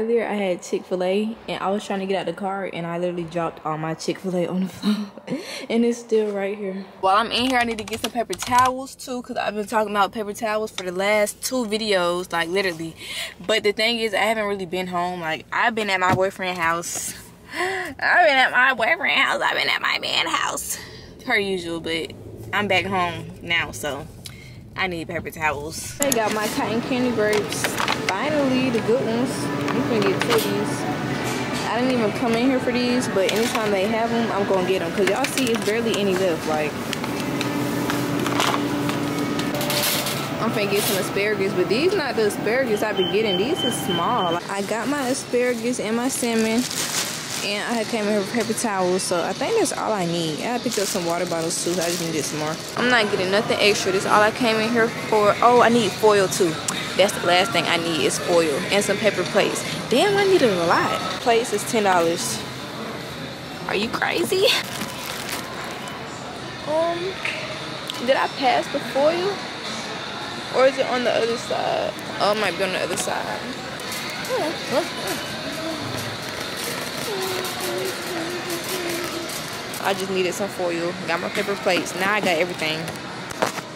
earlier I had Chick-fil-A and I was trying to get out the car and I literally dropped all my Chick-fil-A on the floor and it's still right here. While I'm in here I need to get some paper towels too because I've been talking about paper towels for the last two videos like literally. But the thing is I haven't really been home like I've been at my boyfriend's house. I've been at my boyfriend's house. I've been at my man's house per usual but I'm back home now so I need paper towels. I got my cotton candy grapes. Finally, the good ones. I'm gonna get two of these. I didn't even come in here for these, but anytime they have them, I'm gonna get them. Cause y'all see, it's barely any left. Like, I'm finna get some asparagus, but these not the asparagus I've been getting. These are small. I got my asparagus and my salmon and I came in here with paper towels, so I think that's all I need. I picked up some water bottles too, I just needed some more. I'm not getting nothing extra. This is all I came in here for. Oh, I need foil too. That's the last thing I need is foil and some paper plates. Damn, I needed a lot. Plates is $10. Are you crazy? Um, did I pass the foil? Or is it on the other side? Oh, it might be on the other side. I just needed some foil. Got my paper plates. Now I got everything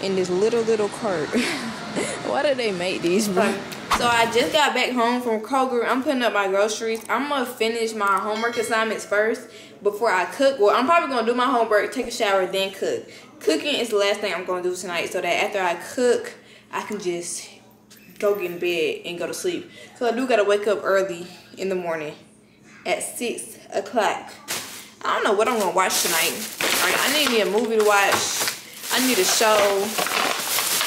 in this little, little cart. Why did they make these, bro? So I just got back home from Kroger. I'm putting up my groceries. I'm to finish my homework assignments first before I cook. Well, I'm probably to do my homework, take a shower, then cook. Cooking is the last thing I'm to do tonight so that after I cook, I can just go get in bed and go to sleep. So I do got to wake up early in the morning at 6 o'clock. I don't know what I'm gonna watch tonight. Like, I need me a movie to watch. I need a show.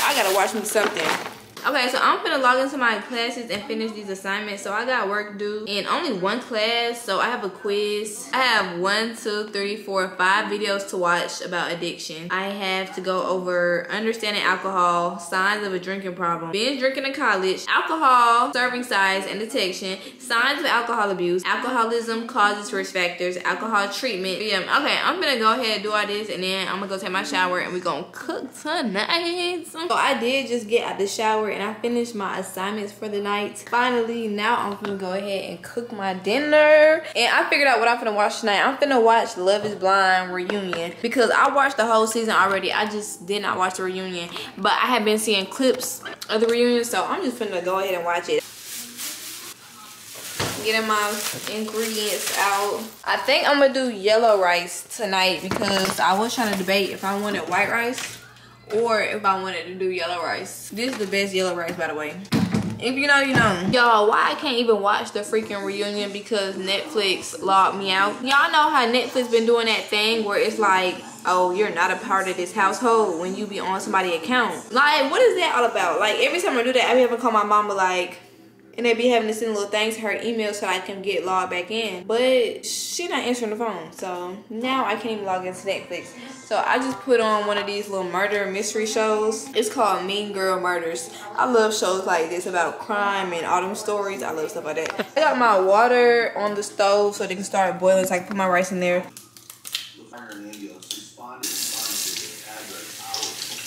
I gotta watch me something. Okay, so I'm gonna log into my classes and finish these assignments. So I got work due in only one class. So I have a quiz. I have one, two, three, four, five videos to watch about addiction. I have to go over understanding alcohol, signs of a drinking problem, binge drinking in college, alcohol, serving size and detection, signs of alcohol abuse, alcoholism, causes, risk factors, alcohol treatment. Yeah, okay, I'm gonna go ahead and do all this and then I'm gonna go take my shower and we're gonna cook tonight. So I did just get out the shower and I finished my assignments for the night. Finally, now I'm gonna go ahead and cook my dinner. And I figured out what I'm gonna watch tonight. I'm gonna watch Love is Blind reunion because I watched the whole season already. I just did not watch the reunion, but I have been seeing clips of the reunion, so I'm just gonna go ahead and watch it getting my ingredients out. I think I'm gonna do yellow rice tonight because I was trying to debate if I wanted white rice or if I wanted to do yellow rice. This is the best yellow rice, by the way. If you know, you know. Y'all, why I can't even watch the freaking reunion because Netflix logged me out. Y'all know how Netflix been doing that thing where it's like, oh, you're not a part of this household when you be on somebody's account. Like, what is that all about? Like, every time I do that, I be having to call my mama like, and they be having to send a little things to her email so I can get logged back in. But she not answering the phone. So now I can't even log into Netflix. So I just put on one of these little murder mystery shows. It's called Mean Girl Murders. I love shows like this about crime and all them stories. I love stuff like that. I got my water on the stove so they can start boiling so I can put my rice in there.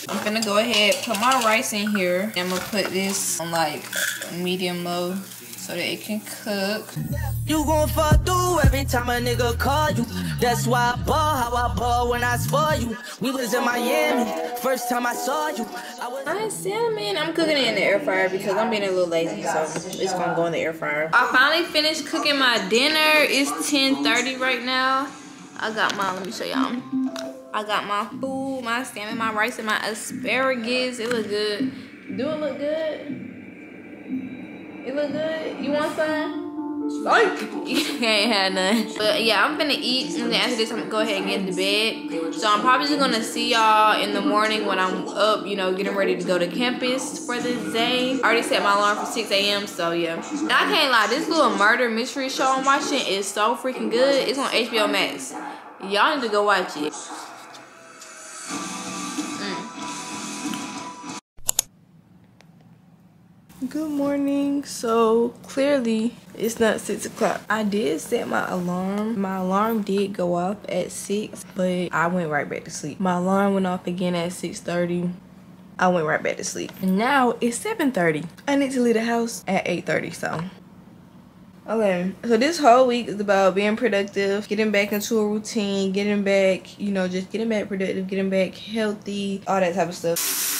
I'm gonna go ahead put my rice in here. I'm gonna put this on like medium low so that it can cook. You gon' fall through every time a nigga call you. That's why I ball how I ball when I spoil you. We was in Miami, first time I saw you. I was Hi salmon. I'm cooking it in the air fryer because I'm being a little lazy, so it's gonna go in the air fryer. I finally finished cooking my dinner. It's 10:30 right now. I got my. Let me show y'all. I got my food, my salmon, my rice, and my asparagus. It look good. Do it look good? It look good? You want some? Like you ain't had none. But yeah, I'm gonna eat and then after this I'm gonna go ahead and get into bed. So I'm probably just gonna see y'all in the morning when I'm up, you know, getting ready to go to campus for the day. I already set my alarm for 6 a.m. So yeah. And I can't lie, this little murder mystery show I'm watching is so freaking good. It's on HBO Max. Y'all need to go watch it. Good morning. So clearly it's not six o'clock. I did set my alarm. My alarm did go off at six, but I went right back to sleep. My alarm went off again at 6:30. I went right back to sleep. And now it's 7:30. I need to leave the house at 8:30. So Okay, so this whole week is about being productive, getting back into a routine, getting back, you know, just getting back productive, getting back healthy, all that type of stuff.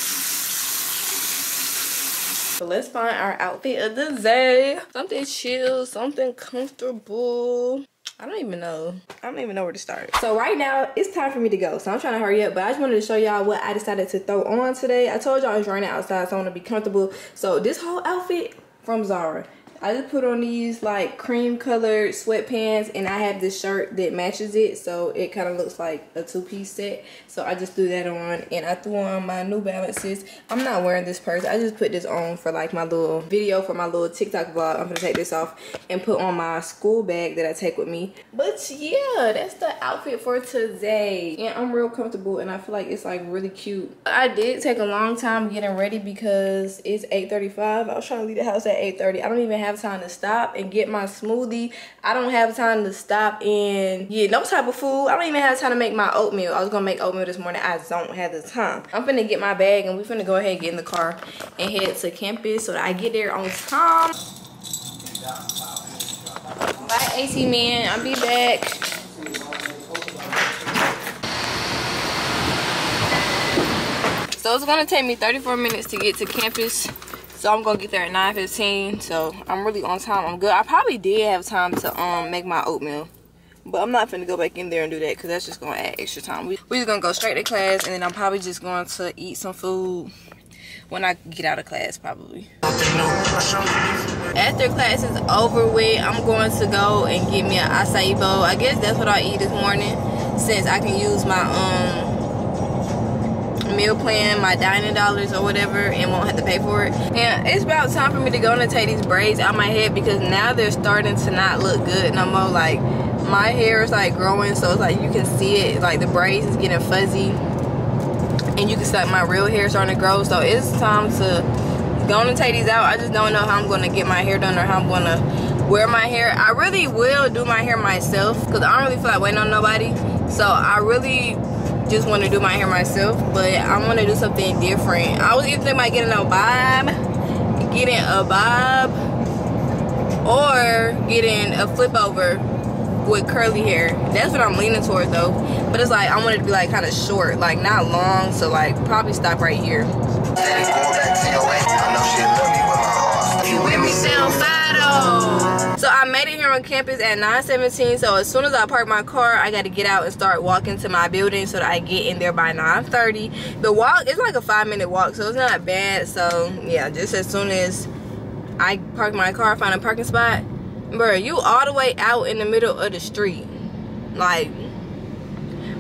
So let's find our outfit of the day. Something chill, something comfortable. I don't even know. I don't even know where to start. So right now, it's time for me to go. So I'm trying to hurry up, but I just wanted to show y'all what I decided to throw on today. I told y'all I was raining outside, so I want to be comfortable. So this whole outfit from Zara. I just put on these like cream colored sweatpants and I have this shirt that matches it so it kind of looks like a two-piece set. So I just threw that on and I threw on my New Balances. I'm not wearing this purse. I just put this on for like my little video for my little TikTok vlog. I'm gonna take this off and put on my school bag that I take with me. But yeah that's the outfit for today. And I'm real comfortable and I feel like it's like really cute. I did take a long time getting ready because it's 8:35. I was trying to leave the house at 8:30. I don't even have have time to stop and get my smoothie. I don't have time to stop and get no type of food. I don't even have time to make my oatmeal. I was gonna make oatmeal this morning. I don't have the time. I'm finna get my bag and we finna go ahead and get in the car and head to campus so that I get there on time. Bye, AC man. I'll be back. So it's gonna take me 34 minutes to get to campus. So I'm gonna get there at 9:15. So I'm really on time. I'm good. I probably did have time to um make my oatmeal. But I'm not gonna go back in there and do that because that's just gonna add extra time. We, we're gonna go straight to class and then I'm probably just going to eat some food when I get out of class probably. After class is over with, I'm going to go and get me an acai bowl. I guess that's what I eat this morning since I can use my um meal plan, my dining dollars or whatever, and won't have to pay for it. And it's about time for me to go and take these braids out my head because now they're starting to not look good no more. Like my hair is like growing, so it's like you can see it, like the braids is getting fuzzy. And you can see like my real hair starting to grow. So it's time to go and take these out. I just don't know how I'm gonna get my hair done or how I'm gonna wear my hair. I really will do my hair myself because I don't really feel like waiting on nobody. So I really just want to do my hair myself, but I want to do something different. I was either thinking about getting a bob, getting a bob, or getting a flip over with curly hair. That's what I'm leaning towards though. But it's like I want it to be like kind of short, like not long, so like probably stop right here. You with me, sound so I made it here on campus at 9:17. So as soon as I park my car, I got to get out and start walking to my building so that I get in there by 9:30. The walk is like a five minute walk, so it's not bad. So yeah, just as soon as I park my car, find a parking spot, bro, you all the way out in the middle of the street, like.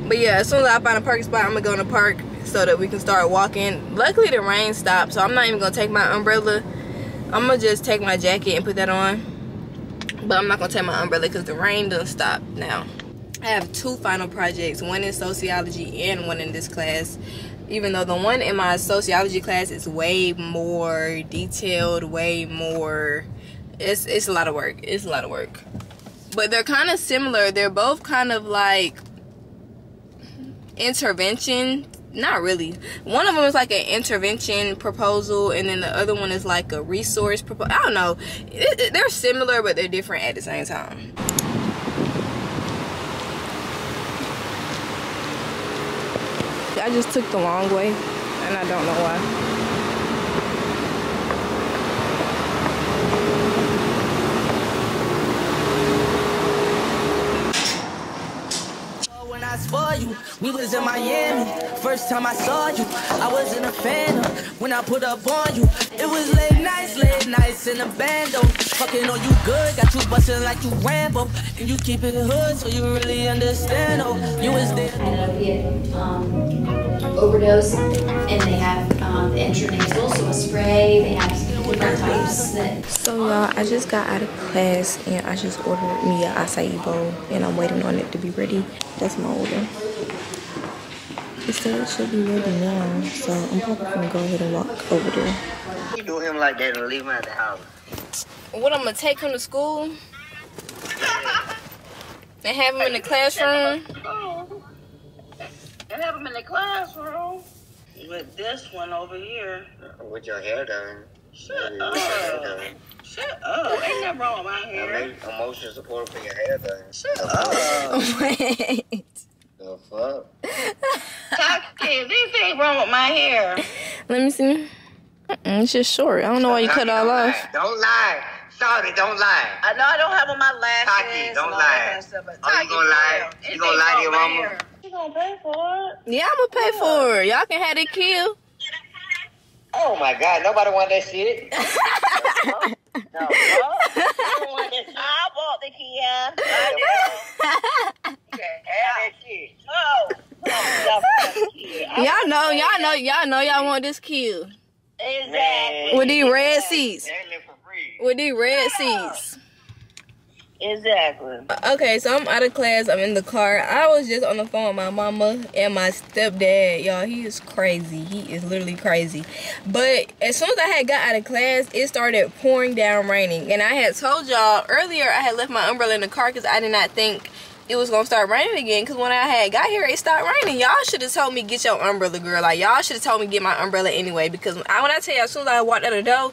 But yeah, as soon as I find a parking spot, I'm gonna go in the park so that we can start walking. Luckily, the rain stopped, so I'm not even gonna take my umbrella. I'm gonna just take my jacket and put that on but I'm not gonna take my umbrella because the rain doesn't stop now. I have two final projects, one in sociology and one in this class. Even though the one in my sociology class is way more detailed, way more, it's, it's a lot of work. It's a lot of work. But they're kind of similar. They're both kind of like intervention not really. One of them is like an intervention proposal and then the other one is like a resource proposal i don't know. It, it, they're similar but they're different at the same time. I just took the long way and i don't know why for you. We was in Miami, first time I saw you. I wasn't a fan of when I put up on you. It was late nights, late nights in the bando. Fucking on you good, got you bustin' like you Rambo. And you keep it hood, so you really understand. Oh, you was there. An opiate um, overdose, and they have um, the intranasal, so a spray. They have different types. So y'all, I just got out of class and I just ordered me a acai bowl, and I'm waiting on it to be ready. That's my order. It said it should be ready now, so I'm probably gonna go ahead and walk over there. You do him like that and leave him at the house. What, I'm gonna take him to school? and have him in the classroom? And have him in the classroom with this one over here. With your hair done. Shut up. Shut up. Ain't nothing wrong with my hair. emotional support for your hair done. Shut up. Wait. The fuck? Toxic, this ain't wrong with my hair. Let me see. Mm-mm, it's just short. I don't know why you cut it all off. Don't lie. Sorry, don't lie. I know I don't have on my lashes. Taki, don't lie. Kind of stuff, oh, you gonna lie? You gonna lie to your mama? You gonna pay for it? Yeah, I'm gonna pay for it. Y'all can have it killed. Oh my God! Nobody want that shit. no, no. I bought the key. I did. You can have that shit. No. Y'all know, y'all know, y'all know, y'all want this kill. Exactly. With these red seats. They live for free. With these red seats. Exactly. Okay, so I'm out of class. I'm in the car. I was just on the phone with my mama and my stepdad. Y'all, he is crazy. He is literally crazy. But as soon as I had got out of class, it started pouring down raining. And I had told y'all earlier I had left my umbrella in the car because I did not think it was gonna start raining again because when I had got here it started raining. Y'all should have told me get your umbrella, girl. Like y'all should have told me get my umbrella anyway because I, when I tell you as soon as I walked out the door,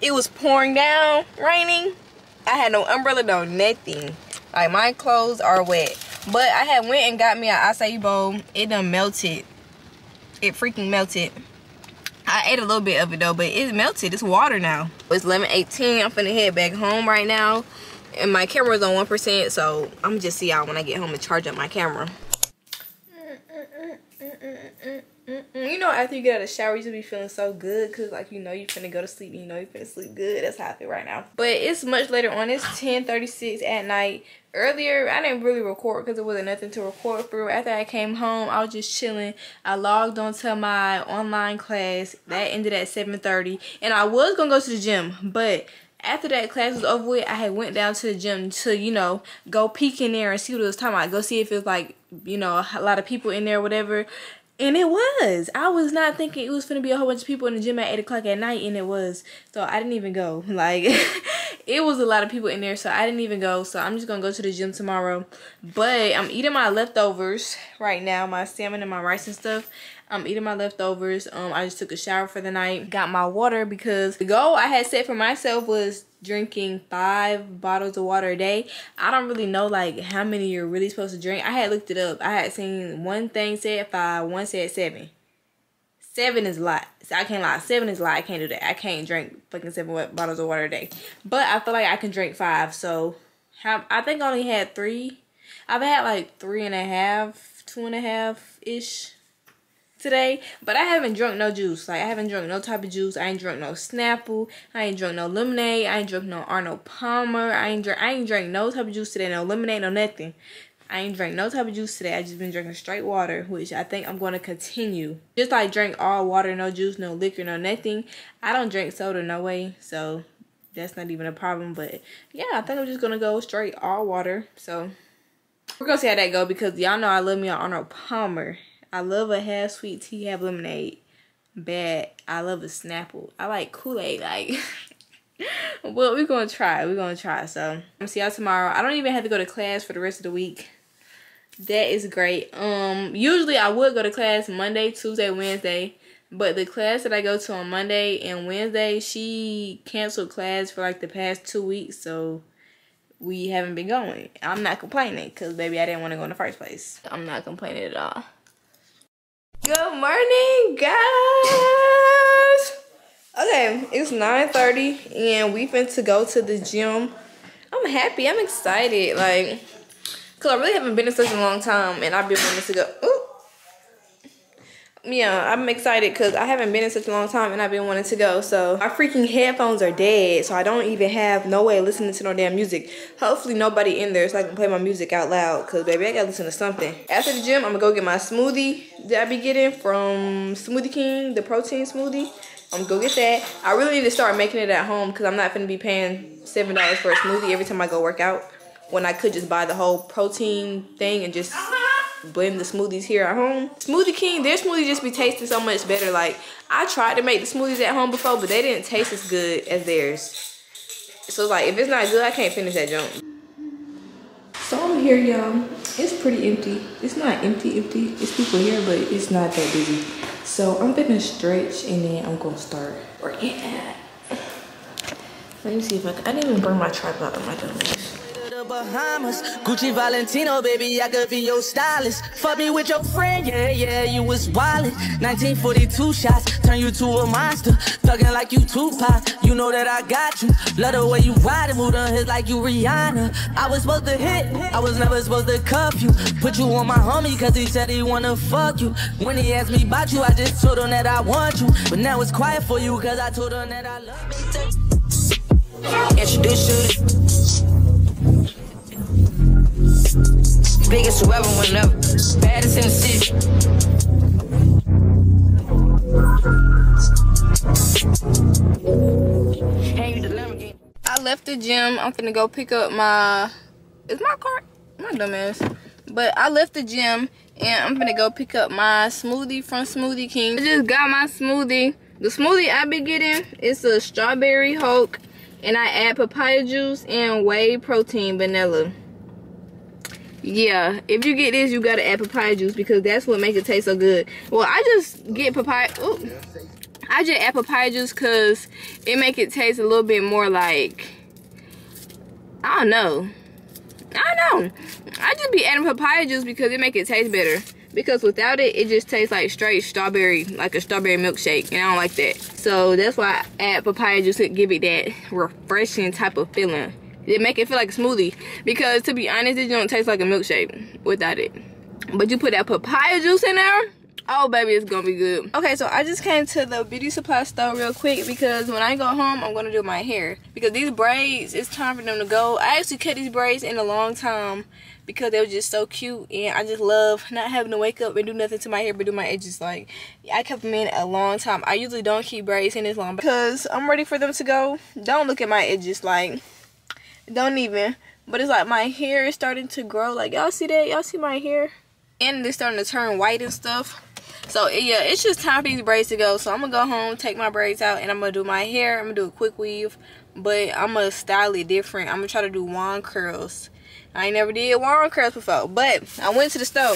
it was pouring down, raining. I had no umbrella, no nothing. Like my clothes are wet. But I had went and got me an acai bowl. It done melted. It freaking melted. I ate a little bit of it though, but it melted. It's water now. It's 11:18. I'm finna head back home right now. And my camera's on 1%, so I'm just see y'all when I get home and charge up my camera. Mm, mm, mm, You know, after you get out of the shower, you should be feeling so good because, like, you know, you finna go to sleep. You know, you finna sleep good. That's how I feel right now. But it's much later on. It's 10:36 at night. Earlier, I didn't really record because there wasn't nothing to record for. After I came home, I was just chilling. I logged onto my online class. That ended at 7:30, and I was gonna go to the gym, but after that class was over with, I had went down to the gym to, you know, go peek in there and see what it was talking about. Go see if it was like, you know, a lot of people in there, whatever. And it was. I was not thinking it was gonna be a whole bunch of people in the gym at eight o'clock at night, and it was. So I didn't even go. Like, it was a lot of people in there, so I didn't even go. So I'm just gonna go to the gym tomorrow. But I'm eating my leftovers right now, my salmon and my rice and stuff. I'm eating my leftovers. Um, I just took a shower for the night. Got my water because the goal I had set for myself was drinking five bottles of water a day. I don't really know like how many you're really supposed to drink. I had looked it up. I had seen one thing said five, one said seven. Seven is a lot. So I can't lie. Seven is a lot. I can't do that. I can't drink fucking seven bottles of water a day. But I feel like I can drink five. So I think I only had three. I've had like three and a half, two and a half ish today, but I haven't drunk no juice. Like I haven't drunk no type of juice. I ain't drunk no Snapple. I ain't drunk no lemonade. I ain't drunk no Arnold Palmer. I ain't drink. I ain't drink no type of juice today. No lemonade. No nothing. I ain't drink no type of juice today. I just been drinking straight water, which I think I'm going to continue. Just like drink all water, no juice, no liquor, no nothing. I don't drink soda no way, so that's not even a problem. But yeah, I think I'm just gonna go straight all water. So we're gonna see how that go because y'all know I love me an Arnold Palmer. I love a half sweet tea, half lemonade. Bad. I love a Snapple. I like Kool-Aid. Like, well, we're gonna try. We're gonna try. So I'm see y'all tomorrow. I don't even have to go to class for the rest of the week. That is great. Um, usually I would go to class Monday, Tuesday, Wednesday. But the class that I go to on Monday and Wednesday, she canceled class for like the past two weeks, so we haven't been going. I'm not complaining because baby, I didn't want to go in the first place. I'm not complaining at all. Good morning, guys. Okay, it's 9:30 and we been to go to the gym. I'm happy. I'm excited. Like, cause I really haven't been in such a long time, and I've been wanting to go. Ooh. Yeah, I'm excited because I haven't been in such a long time, and I've been wanting to go. So my freaking headphones are dead, so I don't even have no way of listening to no damn music. Hopefully nobody in there so I can play my music out loud. Cause baby, I gotta listen to something. After the gym, I'm gonna go get my smoothie that I be getting from Smoothie King, the protein smoothie. I'm gonna go get that. I really need to start making it at home because I'm not gonna be paying seven dollars for a smoothie every time I go work out. When I could just buy the whole protein thing and just blend the smoothies here at home. Smoothie King, their smoothie just be tasting so much better. Like I tried to make the smoothies at home before, but they didn't taste as good as theirs. So like if it's not good, I can't finish that junk. So I'm here, y'all. It's pretty empty. It's not empty, empty. It's people here, but it's not that busy. So I'm gonna stretch and then I'm gonna start working out. Let me see if I can. I didn't even bring my tripod on my dumbass. Bahamas, Gucci Valentino, baby, I could be your stylist. Fuck me with your friend, yeah, yeah, you was wildin'. 1942 shots, turn you to a monster. Thuggin' like you Tupac, you know that I got you. Love the way you ride and move on hits like you Rihanna. I was supposed to hit, I was never supposed to cuff you. Put you on my homie, cause he said he wanna fuck you. When he asked me about you, I just told him that I want you. But now it's quiet for you, cause I told him that I love you. Introduce you to Biggest whoever, whenever. Baddest in the city. I left the gym. I'm gonna go pick up my. Is my car? My dumbass. But I left the gym and I'm gonna go pick up my smoothie from Smoothie King. I just got my smoothie. The smoothie I be getting is a strawberry Hulk and I add papaya juice and whey protein vanilla. Yeah if you get this you gotta add papaya juice because that's what makes it taste so good. Well i just get papaya i just add papaya juice because it make it taste a little bit more like i don't know. I don't know. I just be adding papaya juice because it make it taste better because without it it just tastes like straight strawberry like a strawberry milkshake and i don't like that. So that's why i add papaya juice to give it that refreshing type of feeling. It make it feel like a smoothie because to be honest it don't taste like a milkshake without it. But you put that papaya juice in there oh baby it's gonna be good. Okay so i just came to the beauty supply store real quick because when i go home i'm gonna do my hair. Because these braids it's time for them to go. I actually cut these braids in a long time because they were just so cute and I just love not having to wake up and do nothing to my hair but do my edges. Like I kept them in a long time. I usually don't keep braids in this long because I'm ready for them to go. Don't look at my edges like don't even. But it's like my hair is starting to grow. Like y'all see that? Y'all see my hair? And they're starting to turn white and stuff so yeah it's just time for these braids to go. So i'm gonna go home take my braids out and i'm gonna do my hair. I'm gonna do a quick weave. But i'm gonna style it different. I'm gonna try to do wand curls. I ain't never did wand curls before but i went to the store.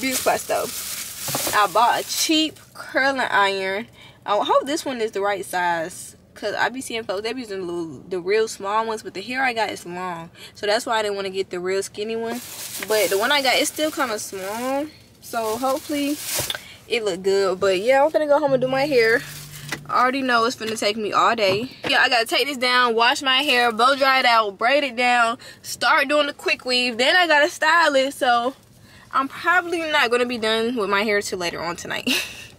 Beauty supply store. I bought a cheap curling iron. I hope this one is the right size Cause I be seeing folks they be using the, little, the real small ones, but the hair I got is long, so that's why I didn't want to get the real skinny one. But the one I got is still kind of small, so hopefully it look good. But yeah, I'm gonna go home and do my hair. I already know it's gonna take me all day. Yeah, I gotta take this down, wash my hair, blow dry it out, braid it down, start doing the quick weave. Then I gotta style it, so I'm probably not gonna be done with my hair till later on tonight.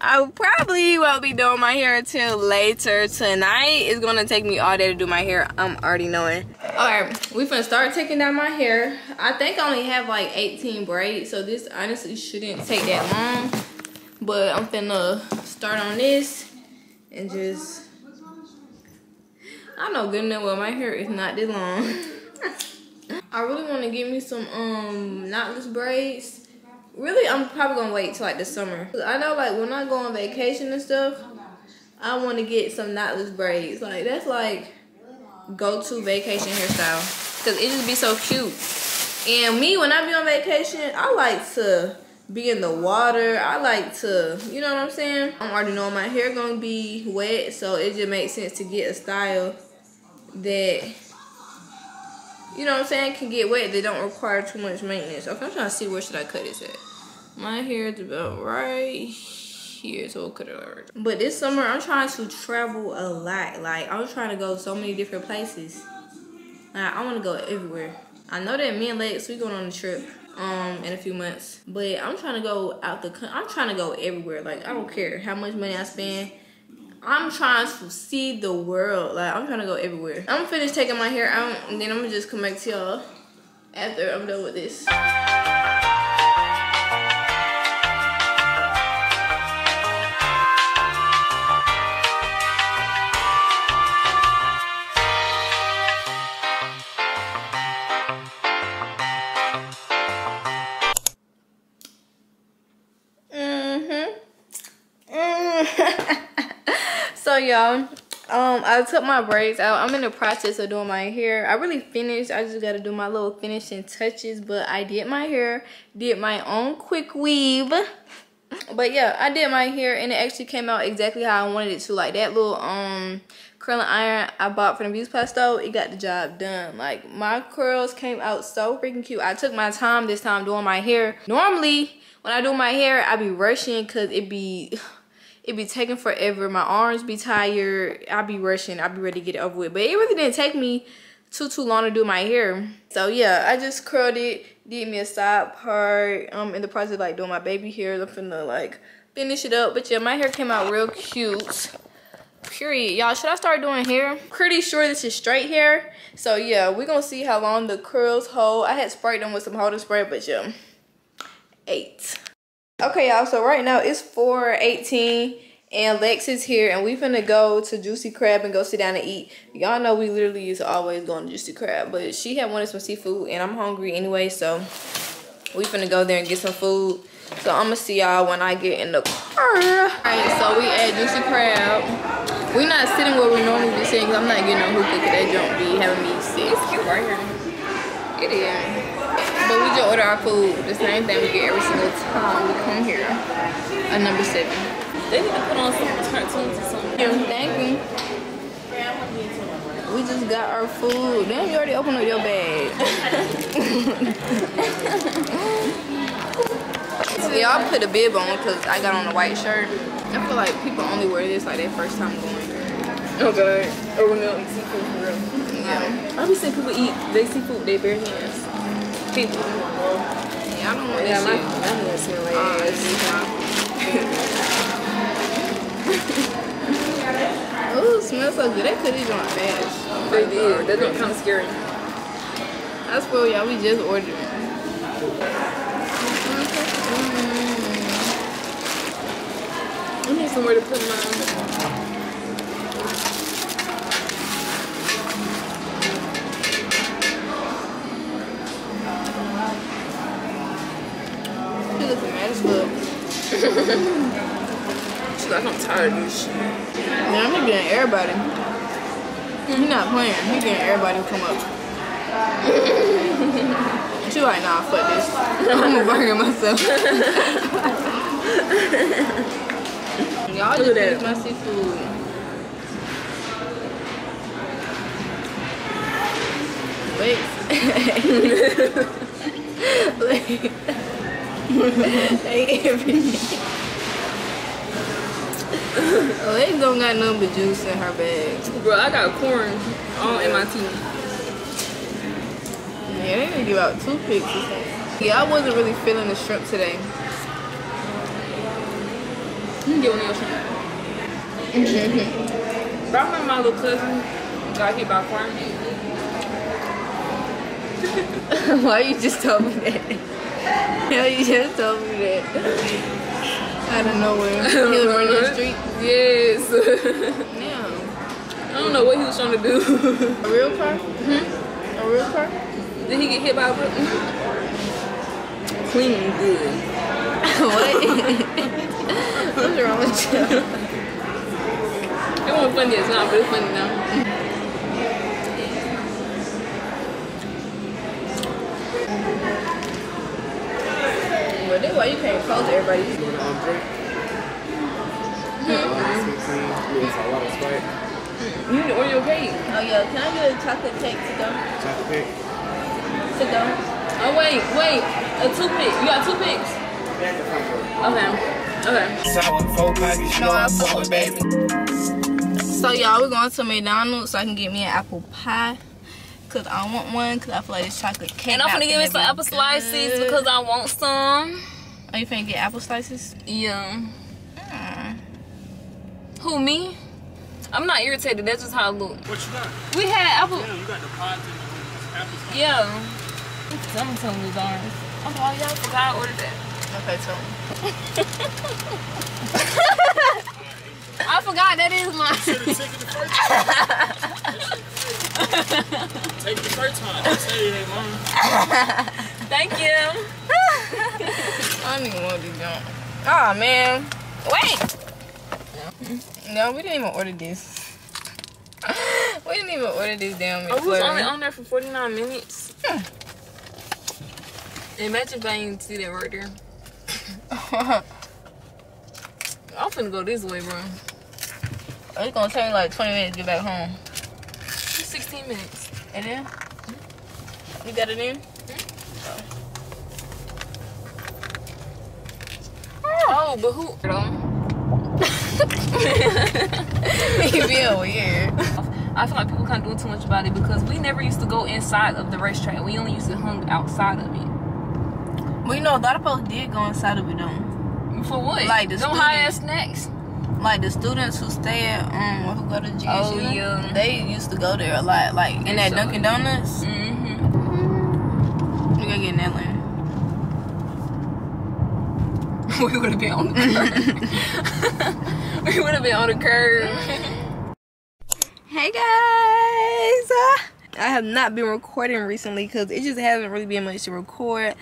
I probably won't be doing my hair until later tonight. It's gonna take me all day to do my hair. I'm already knowing. Alright, we finna start taking down my hair. I think I only have like 18 braids, so this honestly shouldn't take that long. But I'm finna start on this and just I know good enough well my hair is not that long. I really want to get me some um knotless braids really i'm probably gonna wait till like the summer i know like when i go on vacation and stuff i want to get some knotless braids like that's like go-to vacation hairstyle because it just be so cute and me when i be on vacation i like to be in the water i like to you know what i'm saying i'm already knowing my hair gonna be wet so it just makes sense to get a style that you know what I'm saying, can get wet. They don't require too much maintenance. Okay, I'm trying to see where should I cut this at. My hair is about right here, so we'll cut it. But this summer, I'm trying to travel a lot. Like, I'm trying to go so many different places. Like, I want to go everywhere. I know that me and Lex, we going on a trip um in a few months. But I'm trying to go out the I'm trying to go everywhere. Like, I don't care how much money I spend. I'm trying to see the world. Like, I'm trying to go everywhere. I'm finished taking my hair out, and then I'm gonna just come back to y'all after I'm done with this. Y'all um i took my braids out i'm in the process of doing my hair i really finished i just got to do my little finishing touches but i did my hair did my own quick weave but yeah i did my hair and it actually came out exactly how i wanted it to like that little um curling iron I bought from the Beauty Supply it got the job done. Like my curls came out so freaking cute. I took my time this time doing my hair. Normally, when I do my hair, I be rushing cause it be it be taking forever. My arms be tired. I be rushing. I be ready to get it over with. But it really didn't take me too too long to do my hair. So yeah, I just curled it, did me a side part. Um in the process of like doing my baby hair. I'm finna like finish it up. But yeah, my hair came out real cute. Period. Y'all, should I start doing hair? Pretty sure this is straight hair. So yeah, we're gonna see how long the curls hold. I had sprayed them with some holding spray, but yeah. Eight. Okay, y'all, so right now it's 418 and Lex is here and we finna go to Juicy Crab and go sit down and eat. Y'all know we literally used to always go to Juicy Crab, but she had wanted some seafood and I'm hungry anyway, so we finna go there and get some food. So I'm gonna see y'all when I get in the car. Alright, so we at Juicy Crab. we not sitting where we normally be sitting because I'm not getting no hookah because that don't be having me sick. It's cute right here. It is. But we just order our food. The same thing we get every single time we come here. A number seven. They need to put on some cartoons or something. Thank you. We just got our food. Damn, you already opened up your bag. Y'all put a bib on because I got on a white shirt. I feel like people only wear this like their first time going. Oh god. Or when they'll eat seafood for real. Yeah. I be seeing people eat they seafood with their bare hands. People. Yeah, I don't want Yeah, this shit. my hands smell like Uh, ass. Ooh, smells so good. They could have joined fast. They did. Uh, that look kind of scary. I swear, y'all, we just ordered. Mm-hmm. Mm. I need somewhere to put mine. She's like, I'm tired of this shit. Yeah, I'm getting everybody. He not playing. He getting everybody to come up. she like, nah, fuck this. I'm gonna myself. Y'all just Look at use my seafood. Wait. like everything. Oh, Lex don't got nothing but juice in her bag. Bro, I got corn all in my teeth. Yeah, they didn't give out toothpicks or. Yeah, I wasn't really feeling the shrimp today. You can get one of your shrimp. Mm-hmm. But I remember my little cousin got hit by a car. Why you just told me that? Hell, you just told me that. Out of nowhere. He was running the street. Yes. Yeah. I don't know what he was trying to do. A real car? Hmm? A real car? Did he get hit by a real? Clean good. what? What's wrong with you? It wasn't funny as not, but it's funny now. Well, that's why you can't close everybody. Go to um, drink. Sweet cream, with a lot of Sprite, You need to order your cake. Oh, yeah. Can I get a chocolate cake to go? chocolate cake. To go? Oh wait, wait. A toothpick. You got toothpicks? Okay. Okay. Sour four package, you know I'm fucking baby. So y'all, we're going to McDonald's so I can get me an apple pie. Cause I want one, cause I feel like this chocolate cake. And I'm gonna give me some be apple slices good. because I want some. Are you finna get apple slices? Yeah. Mm. Who me? I'm not irritated. That's just how I look. What you got? We had apple. Damn, you got the pods and the apples. Yeah. I'm telling these orange. I'm like, oh, y'all forgot I ordered that. Okay, so I forgot that is mine. Take the first time. Take it the first time. Don't say it ain't mine. Thank you. I don't even want to jump. Oh ah, man, wait. No, we didn't even order this. we didn't even order this damn oh, I was only on there for 49 minutes. Hmm. Imagine if I didn't see that right there. I'm finna go this way, bro. It's gonna take me like 20 minutes to get back home. 16 minutes. And then? You got it in? Oh, oh but who? you feel weird. I feel like people kind of doing too much about it because we never used to go inside of the racetrack. We only used to hung outside of it. Well, you know, a lot of folks did go inside of it, though. For what? Like the no students. high ass snacks. Like the students who stay at, um, who go to GSU, Oh, yeah. they used to go there a lot. Like in that So- Dunkin' Donuts, Mm-hmm. you gotta get in that lane. we would have been on the curb. we would have been on the curb. Hey guys! I have not been recording recently because it just hasn't really been much to record.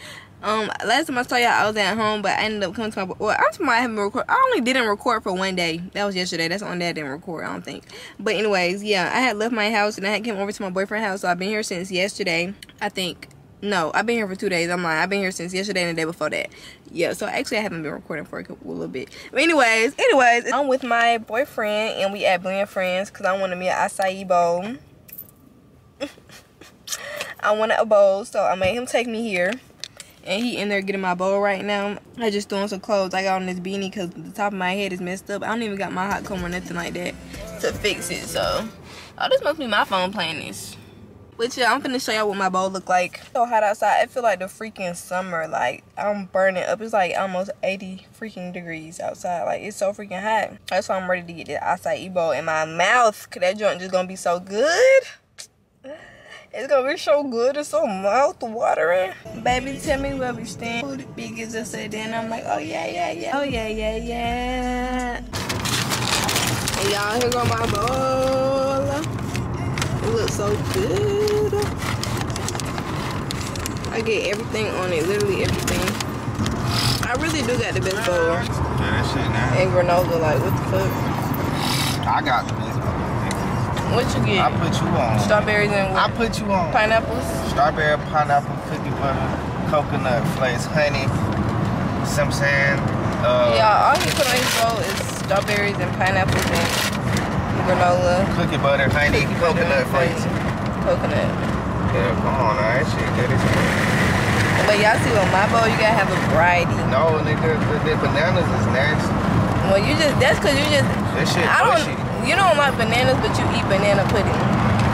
Um, last time I saw y'all, I was at home, but I ended up coming to my. Well, I'm talking I haven't record. I only didn't record for one day. That was yesterday. That's the only day I didn't record. I don't think. But anyways, yeah, I had left my house and I had came over to my boyfriend's house. So I've been here since yesterday. I think. No, I've been here for two days. I'm lying. I've been here since yesterday and the day before that. Yeah, so actually I haven't been recording for a, couple, a little bit. But anyways, anyways, I'm with my boyfriend and we at Blend Friends because I wanted me an acai bowl. I wanted a bowl, so I made him take me here. And he in there getting my bowl right now. I just throwing some clothes. I got on this beanie because the top of my head is messed up. I don't even got my hot comb or nothing like that to fix it. So, oh, this must be my phone playing this. But yeah, I'm finna show y'all what my bowl look like. So hot outside. It feel like the freaking summer. Like I'm burning up. It's like almost 80 freaking degrees outside. Like it's so freaking hot. That's why I'm ready to get the acai bowl in my mouth. Cause that joint just gonna be so good. It's gonna be so good. It's so mouth watering. Baby, tell me where we stand. Who the biggest I said then I'm like, oh yeah, yeah, yeah. Oh yeah, yeah, yeah. And y'all here go my bowl. It looks so good. I get everything on it, literally everything. I really do got the best bowl. Yeah, that shit now. And granola, like what the fuck? I got the. What you get? I put you on. Strawberries and I put you on. Pineapples? Strawberry, pineapple, cookie butter, coconut flakes, honey, some sand. Uh, Yeah, all you put on your bowl is strawberries and pineapples and granola. Cookie butter, honey, coconut flakes. Coconut. Yeah, come on, now, that shit good as. But y'all see on my bowl, you gotta have a variety. No, nigga, the, the bananas is nasty. Well, you just, that's cause you just, That shit I don't, bushy. You don't like bananas, but you eat banana pudding.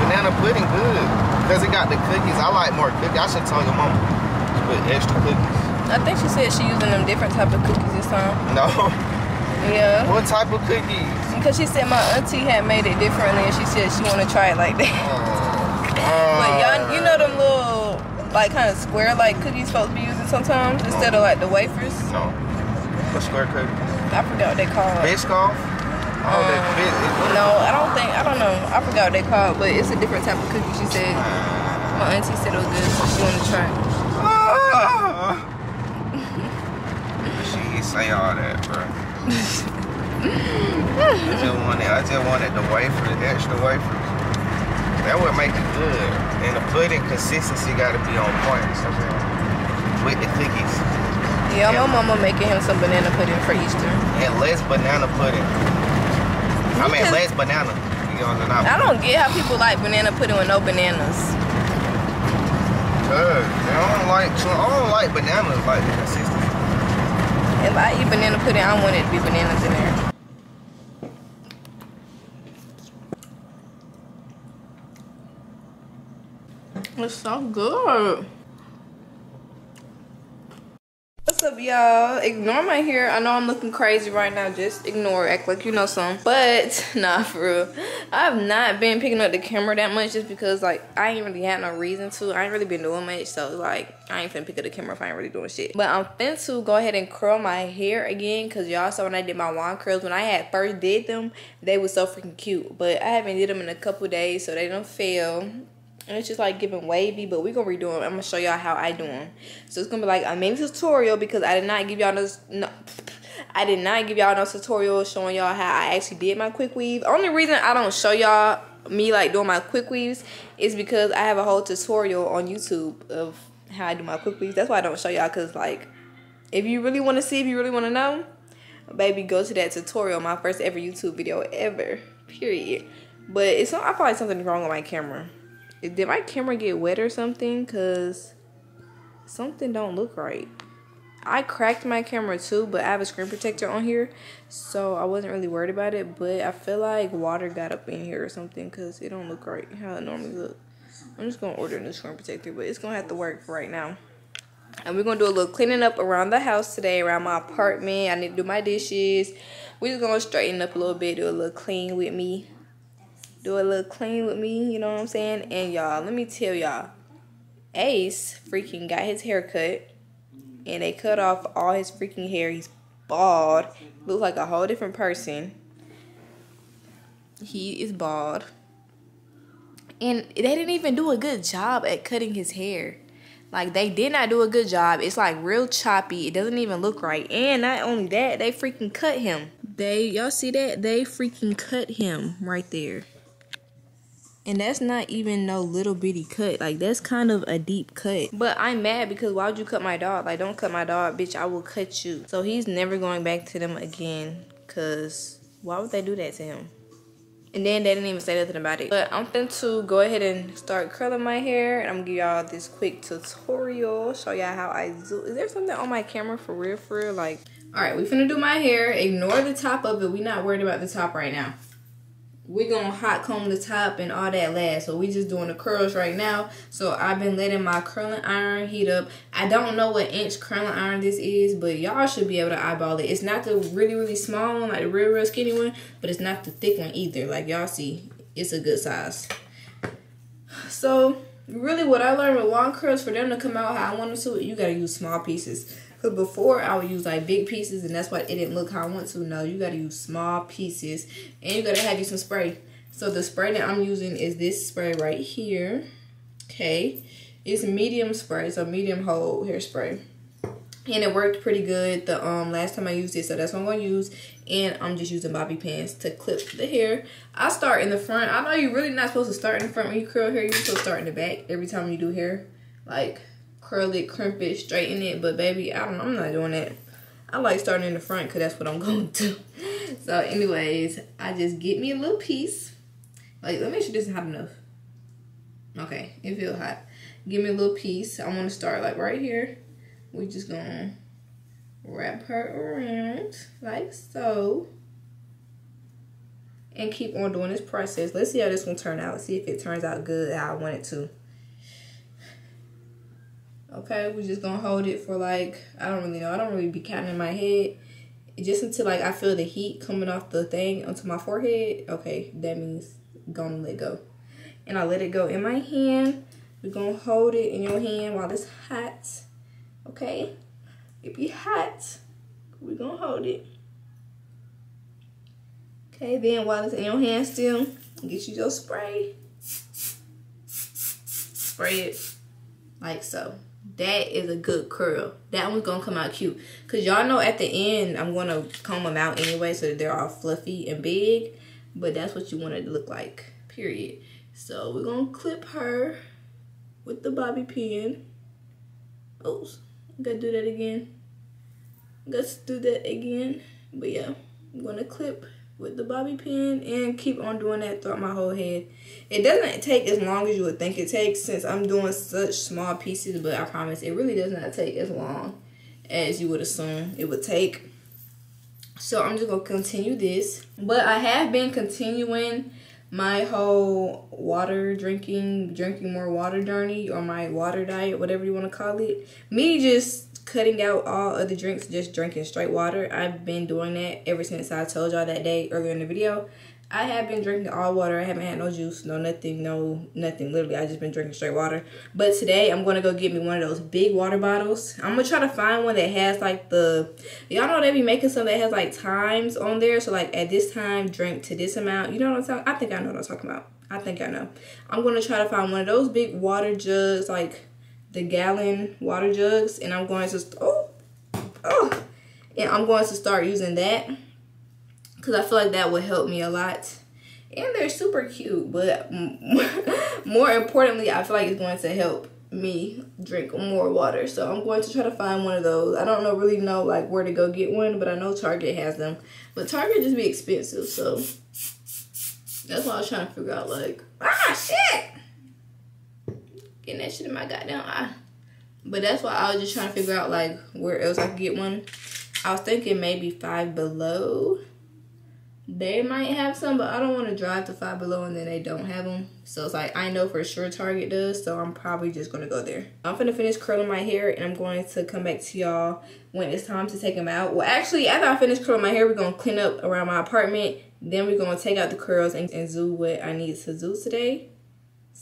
Banana pudding good. Because it got the cookies. I like more cookies. I should tell your mama to put extra cookies. I think she said she using them different type of cookies this time. No. Yeah. what type of cookies? Because she said my auntie had made it differently and she said she wanna try it like that. Oh. But y'all, you know them oh. little, like kind of square like cookies folks be using sometimes instead of like the wafers. No. A square cookies? I forgot what they call it. Biscoff? Oh, that bit. No, I don't think I don't know. I forgot what they call it, but it's a different type of cookie. She said my auntie said it was good, so she wanted to try. it. Ah. she say all that, bro. I just wanted, I just wanted the wafer, the extra wafers. That would make it good. And the pudding consistency got to be on point. So, with the cookies. Yeah, my mama making him some banana pudding for Easter. And less banana pudding. I mean, Because- less banana. You know, I don't get how people like banana pudding with no bananas. Cause I don't like, I don't like bananas like the consistency. If I eat banana pudding, I want it to be bananas in there. It's so good. What's up, y'all? Ignore my hair. I know I'm looking crazy right now. Just ignore, act like you know some. But nah, for real, I have not been picking up the camera that much just because like I ain't really had no reason to. I ain't really been doing much, so like I ain't finna pick up the camera if I ain't really doing shit. But I'm finna to go ahead and curl my hair again because y'all saw when I did my wand curls when I had first did them, they were so freaking cute. But I haven't did them in a couple days, so they don't fail. And it's just like giving wavy, but we're gonna redo them. I'm gonna show y'all how I do them. So it's gonna be like a mini tutorial because I did not give y'all this. No, I did not give y'all no tutorial showing y'all how I actually did my quick weave. Only reason I don't show y'all me like doing my quick weaves is because I have a whole tutorial on YouTube of how I do my quick weaves. That's why I don't show y'all because like if you really want to see, if you really want to know, baby, go to that tutorial. My first ever YouTube video ever. Period. But it's not. I feel like something's wrong with my camera. Did my camera get wet or something? Cause something don't look right. I cracked my camera too, but I have a screen protector on here, so I wasn't really worried about it. But I feel like water got up in here or something because it don't look right how it normally look. I'm just gonna order a new screen protector, but it's gonna have to work right now. And we're gonna do a little cleaning up around the house today, around my apartment. I need to do my dishes. We're just gonna straighten up a little bit, do a little clean with me. Do a little clean with me, you know what I'm saying? And y'all, let me tell y'all, Ace freaking got his hair cut and they cut off all his freaking hair. He's bald. Looks like a whole different person. He is bald. And they didn't even do a good job at cutting his hair. Like they did not do a good job. It's like real choppy. It doesn't even look right. And not only that, they freaking cut him. They y'all see that? They freaking cut him right there. And that's not even no little bitty cut. Like that's kind of a deep cut. But I'm mad because why would you cut my dog? Like don't cut my dog, bitch. I will cut you. So he's never going back to them again. Cause why would they do that to him? And then they didn't even say nothing about it. But I'm going to go ahead and start curling my hair. And I'm gonna give y'all this quick tutorial. Show y'all how I do. Is there something on my camera for real, for real? Like, all right, we finna do my hair. Ignore the top of it. We not worried about the top right now we're gonna hot comb the top and all that last. So we just doing the curls right now. So i've been letting my curling iron heat up. I don't know what inch curling iron this is but y'all should be able to eyeball it. It's not the really really small one like the real real skinny one but it's not the thick one either. Like y'all see it's a good size. So really what i learned with long curls for them to come out how i want them to you gotta use small pieces because before I would use like big pieces and that's why it didn't look how I want to. No, you got to use small pieces and you got to have you some spray. So the spray that I'm using is this spray right here. Okay. It's medium spray. So medium hold hairspray. And it worked pretty good the um last time I used it. So that's what I'm to use. And I'm just using bobby pins to clip the hair. I start in the front. I know you're really not supposed to start in the front when you curl hair. You're supposed to start in the back every time you do hair. Like curl it, crimp it, straighten it. But baby, I don't know. I'm not doing that. I like starting in the front because that's what I'm going to. so anyways, I just get me a little piece. Like, let me make sure this is hot enough. Okay, it feels hot. Give me a little piece. I want to start like right here. We just gonna wrap her around like so. And keep on doing this process. Let's see how this one turn out. See if it turns out good how I want it to. Okay, we're just gonna hold it for like, I don't really know. I don't really be counting in my head. Just until like I feel the heat coming off the thing onto my forehead. Okay, that means gonna let go. And I let it go in my hand. We're gonna hold it in your hand while it's hot. Okay? It be hot. We're gonna hold it. Okay, then while it's in your hand still, get you your spray. Spray it like so that is a good curl. That one's gonna come out cute. Cause y'all know at the end, I'm gonna comb them out anyway so they're all fluffy and big. But that's what you want it to look like, period. So we're gonna clip her with the bobby pin. Oops, gotta do that again. Let's do that again. But yeah, I'm gonna clip with the bobby pin and keep on doing that throughout my whole head. It doesn't take as long as you would think it takes since I'm doing such small pieces, but I promise it really does not take as long as you would assume it would take. So I'm just going to continue this. But I have been continuing my whole water drinking, drinking more water journey or my water diet, whatever you want to call it. Me just cutting out all of the drinks, just drinking straight water. I've been doing that ever since I told y'all that day earlier in the video. I have been drinking all water. I haven't had no juice, no nothing, no nothing. Literally, I just been drinking straight water. But today, I'm going to go get me one of those big water bottles. I'm going to try to find one that has like the... Y'all know they be making some that has like times on there. So like at this time, drink to this amount. You know what I'm talking I think I know what I'm talking about. I think I know. I'm going to try to find one of those big water jugs like the gallon water jugs and I'm going to oh oh and I'm going to start using that because I feel like that would help me a lot. And they're super cute but more importantly I feel like it's going to help me drink more water. So I'm going to try to find one of those. I don't know really know like where to go get one but I know Target has them. But Target just be expensive so That's why I was trying to figure out, like, ah, shit! Getting that shit in my goddamn eye. But that's why I was just trying to figure out, like, where else I could get one. I was thinking maybe Five Below. They might have some, but I don't want to drive to Five Below and then they don't have them. So it's like, I know for sure Target does, so I'm probably just to go there. I'm to finish curling my hair and I'm going to come back to y'all when it's time to take them out. Well, actually, after I finish curling my hair, we're to clean up around my apartment. Then we're to take out the curls and, and do what I need to do today.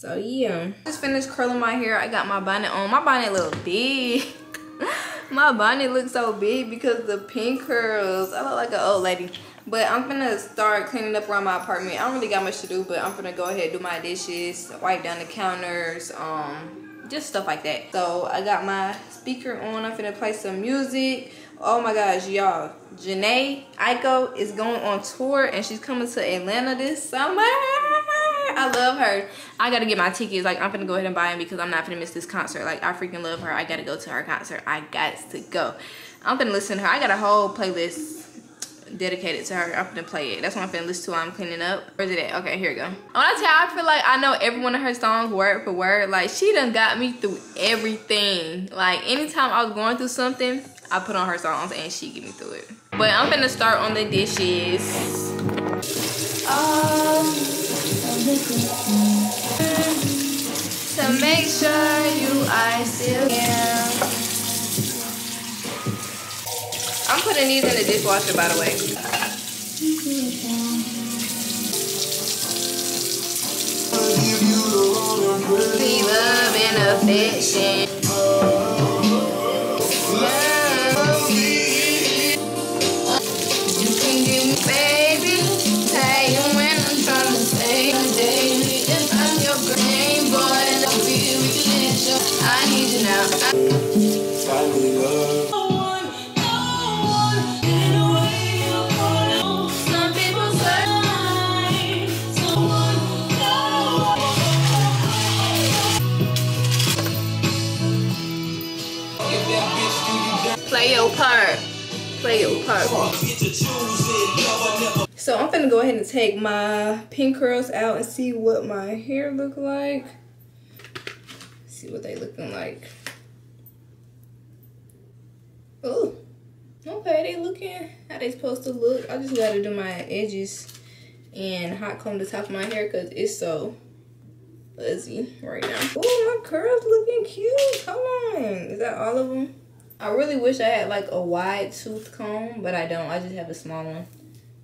So yeah. Just finished curling my hair. I got my bonnet on. My bonnet look big. my bonnet looks so big because the pin curls. I look like an old lady. But I'm gonna start cleaning up around my apartment. I don't really got much to do, but I'm gonna go ahead and do my dishes, wipe down the counters, um, just stuff like that. So I got my speaker on. I'm gonna play some music. Oh my gosh, y'all. Jhené Aiko is going on tour and she's coming to Atlanta this summer. I love her. I gotta get my tickets. Like, I'm gonna go ahead and buy them because I'm not gonna miss this concert. Like, I freaking love her. I gotta go to her concert. I got to go. I'm gonna listen to her. I got a whole playlist dedicated to her. I'm gonna play it. That's what I'm gonna listen to while I'm cleaning up. Where's it at? Okay, here we go. When I tell you, I feel like I know every one of her songs word for word. Like, she done got me through everything. Like, anytime I was going through something, I put on her songs and she get me through it. But I'm gonna start on the dishes. Um, to make sure you are still here. I'm putting these in the dishwasher, by the way. Be love and affection. You can give me, go ahead and take my pin curls out and see what my hair look like. See what they looking like. Oh, okay, they looking how they supposed to look. I just gotta do my edges and hot comb the top of my hair because it's so fuzzy right now. Oh, my curls looking cute. Come on, is that all of them? I really wish I had like a wide tooth comb, but I don't. I just have a small one.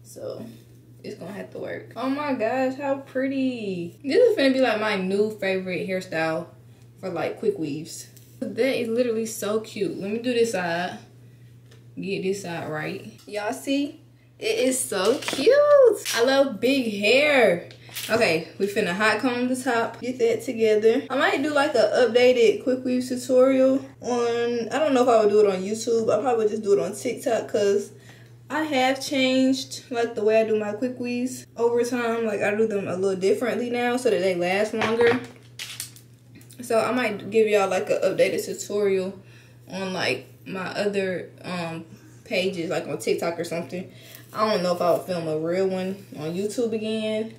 So it's gonna have to work. Oh my gosh, how pretty. This is gonna be like my new favorite hairstyle for like quick weaves. That is literally so cute. Let me do this side. Get this side right. Y'all see? It is so cute. I love big hair. Okay, we finna hot comb the top, get that together. I might do like a updated quick weave tutorial on, I don't know if I would do it on YouTube. I probably just do it on TikTok because I have changed like the way I do my quick weaves over time. Like I do them a little differently now so that they last longer. So I might give y'all like an updated tutorial on like my other um pages like on TikTok or something. I don't know if I would film a real one on YouTube again.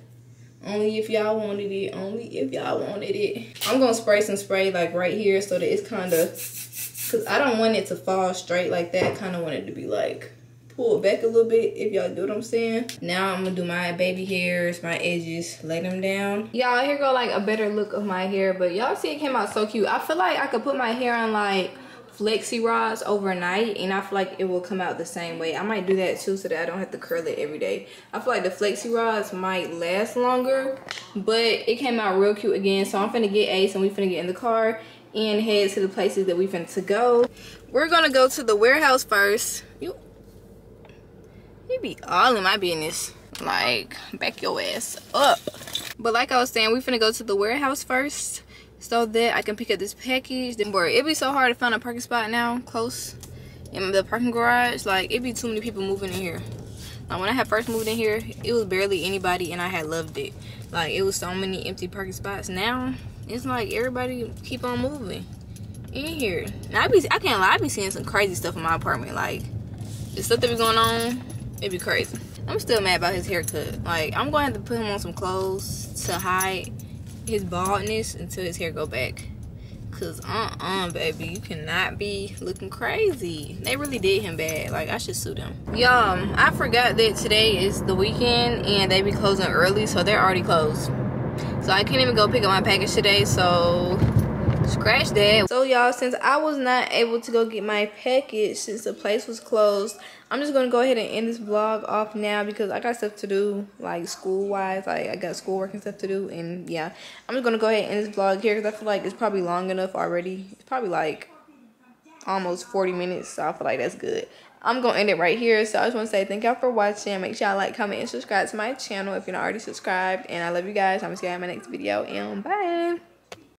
Only if y'all wanted it. Only if y'all wanted it. I'm gonna spray some spray like right here so that it's kind of, cause I don't want it to fall straight like that. Kind of want it to be like pulled back a little bit. If y'all do what I'm saying. Now I'm gonna do my baby hairs, my edges, lay them down. Y'all here go like a better look of my hair, but y'all see it came out so cute. I feel like I could put my hair on like flexi rods overnight and I feel like it will come out the same way. I might do that too so that I don't have to curl it every day. I feel like the flexi rods might last longer, but it came out real cute again. So I'm finna get Ace and we finna get in the car and head to the places that we finna to go. We're gonna go to the warehouse first. You, be all in my business. Like, back your ass up. But like I was saying, we finna go to the warehouse first so that I can pick up this package. Then, boy, it'd be so hard to find a parking spot now close in the parking garage. Like, it'd be too many people moving in here. Like, when I had first moved in here, it was barely anybody, and I had loved it. Like, it was so many empty parking spots. Now, it's like everybody keep on moving in here. Now, I be, I can't lie, I be seeing some crazy stuff in my apartment. Like, the stuff that be going on, it'd be crazy. I'm still mad about his haircut. Like, I'm going to have to put him on some clothes to hide his baldness until his hair go back. Cause uh-uh, baby, you cannot be looking crazy. They really did him bad. Like, I should sue them. Y'all, I forgot that today is the weekend and they be closing early, so they're already closed. So I can't even go pick up my package today, so scratch that. So y'all since i was not able to go get my package since the place was closed i'm just gonna go ahead and end this vlog off now because i got stuff to do like school wise like i got schoolwork and stuff to do and yeah. I'm just gonna go ahead and end this vlog here because i feel like it's probably long enough already. It's probably like almost 40 minutes so i feel like that's good. I'm gonna end it right here. So i just want to say thank y'all for watching. Make sure y'all like comment and subscribe to my channel if you're not already subscribed. And i love you guys. I'm gonna see you in my next video and bye